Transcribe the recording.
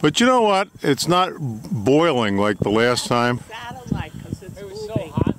But you know what? It's not boiling like the last time. Because it's it. So